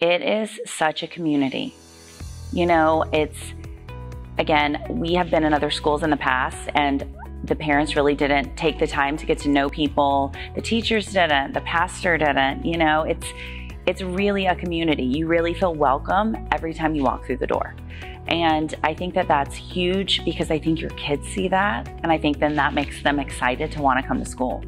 It is such a community. You know, it's, again, we have been in other schools in the past and the parents really didn't take the time to get to know people. The teachers didn't, the pastor didn't. You know, it's, it's really a community. You really feel welcome every time you walk through the door. And I think that that's huge because I think your kids see that. And I think then that makes them excited to want to come to school.